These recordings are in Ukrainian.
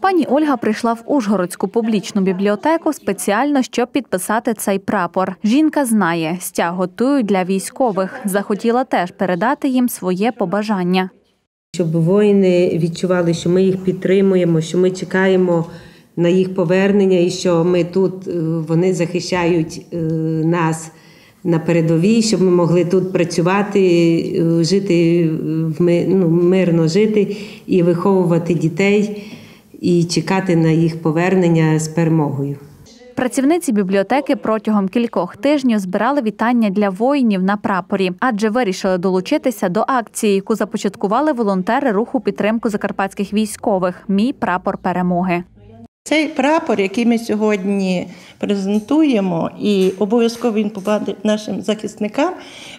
Пані Ольга прийшла в Ужгородську публічну бібліотеку спеціально, щоб підписати цей прапор. Жінка знає, стяг готують для військових. Захотіла теж передати їм своє побажання. Щоб воїни відчували, що ми їх підтримуємо, що ми чекаємо на їх повернення, і що ми тут е, вони захищають е, нас на передовій, щоб ми могли тут працювати, е, жити ми- ну, мирно жити і виховувати дітей, і чекати на їх повернення з перемогою. Працівниці бібліотеки протягом кількох тижнів збирали вітання для воїнів на прапорі, адже вирішили долучитися до акції, яку започаткували волонтери руху підтримку закарпатських військових. Мій прапор перемоги. Цей прапор, який ми сьогодні презентуємо, і обов'язково він попаде нашим захисникам,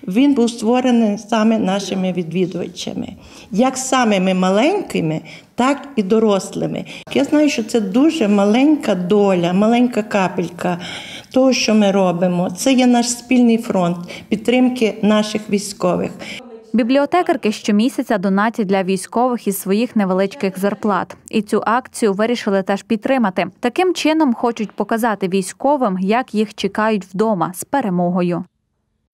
він був створений саме нашими відвідувачами, як самими маленькими, так і дорослими. Я знаю, що це дуже маленька доля, маленька капелька того, що ми робимо. Це є наш спільний фронт підтримки наших військових. Бібліотекарки щомісяця донатять для військових із своїх невеличких зарплат. І цю акцію вирішили теж підтримати. Таким чином хочуть показати військовим, як їх чекають вдома з перемогою.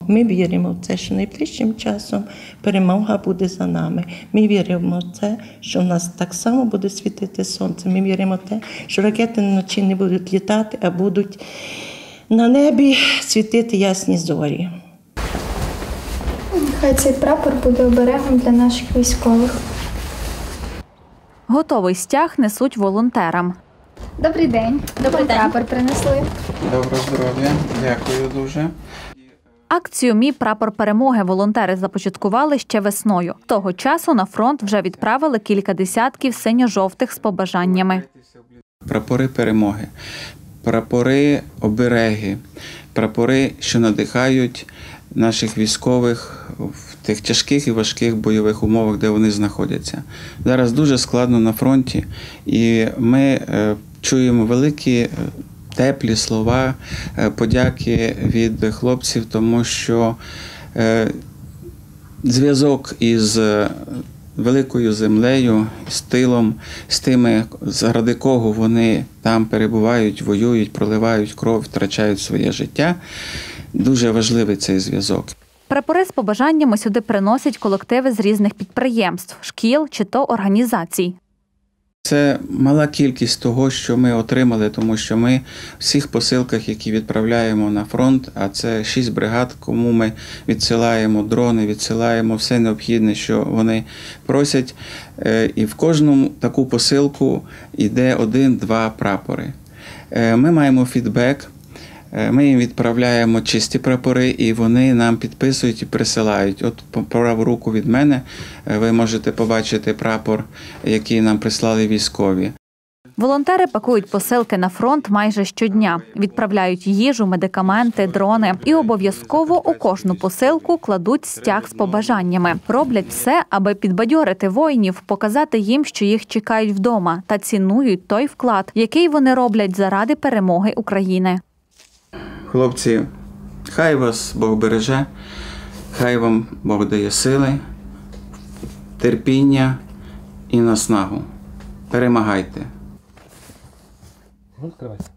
Ми віримо в це, що найближчим часом перемога буде за нами. Ми віримо в це, що в нас так само буде світити сонце. Ми віримо в те, що ракети вночі не будуть літати, а будуть на небі світити ясні зорі. Нехай цей прапор буде оберегом для наших військових. Готовий стяг несуть волонтерам. Добрий день. Добрий прапор принесли. Доброго здоров'я, дякую дуже. Акцію Мій прапор перемоги волонтери започаткували ще весною. Того часу на фронт вже відправили кілька десятків синьо-жовтих з побажаннями. Прапори перемоги, прапори обереги, прапори, що надихають наших військових в тих тяжких і важких бойових умовах, де вони знаходяться. Зараз дуже складно на фронті, і ми е, чуємо великі. е, Теплі слова, е, подяки від хлопців, тому що зв'язок із великою землею, з тилом, з тими, заради кого вони там перебувають, воюють, проливають кров, втрачають своє життя. Дуже важливий цей зв'язок. Прапори з побажаннями сюди приносять колективи з різних підприємств, шкіл чи то організацій. Це мала кількість того, що ми отримали, тому що ми в всіх посилках, які відправляємо на фронт, а це шість бригад, кому ми відсилаємо дрони, відсилаємо все необхідне, що вони просять. Е, І в кожну таку посилку йде один-два прапори. Е, Ми маємо фідбек. Е, Ми їм відправляємо чисті прапори, і вони нам підписують і присилають. От по праву руку від мене е, ви можете побачити прапор, який нам прислали військові. Волонтери пакують посилки на фронт майже щодня, відправляють їжу, медикаменти, дрони і обов'язково у кожну посилку кладуть стяг з побажаннями. Роблять все, аби підбадьорити воїнів, показати їм, що їх чекають вдома, та цінують той вклад, який вони роблять заради перемоги України. Хлопці, хай вас Бог береже, хай вам Бог дає сили, терпіння і наснагу. Перемагайте. Відкривайся.